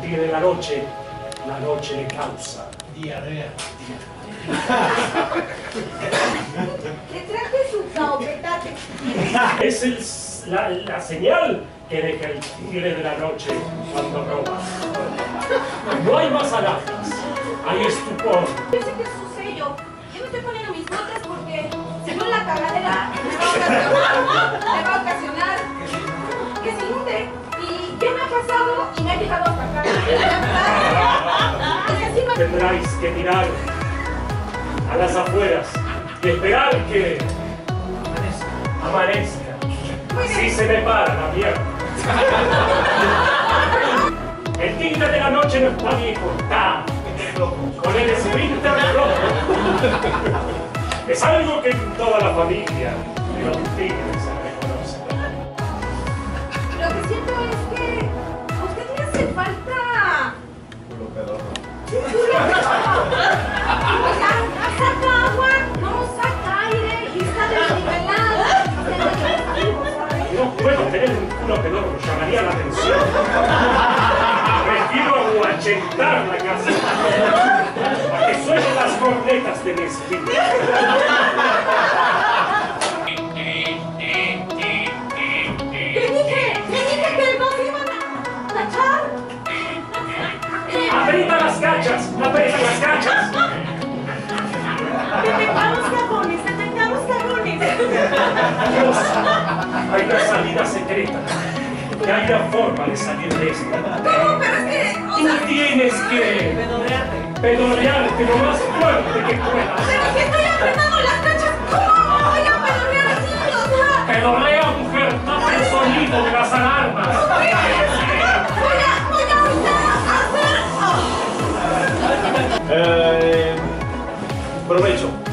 al tigre de la noche, la noche le causa. Diarrea. Le traje su caopetate. Es el- la, la señal que deja el tigre de la noche cuando roba. No hay más alarmas, hay estupor. Sé que es su sello. Yo me estoy poniendo mis botas porque si no la cagadera me va a Tendráis que mirar a las afueras y esperar que amanezca. Así se me para la mierda. El tigre de la noche no está viejo, está con el esfínter rojo. Es algo que en toda la familia de los tigres culo que no llamaría la atención. Prefiero aguachentar la casa a que suenen las cornetas de mi espíritu. Le dije, le dije que nos iban a tachar. ¡Aprieta las cachas! ¡Aprieta las cachas! Detengamos cagones, detengamos cagones. Dios, hay una Que hay una forma de salir de esto. ¿Cómo? Pero es que, o Tú tienes que pedorrearte lo más fuerte que puedas. pero si estoy apretando las cachas, ¿cómo voy a pedorrear así? O sea, Pedorrea, mujer, tapa el sonido de las alarmas. voy a, voy a ahorita hacer... oh. Eh, provecho.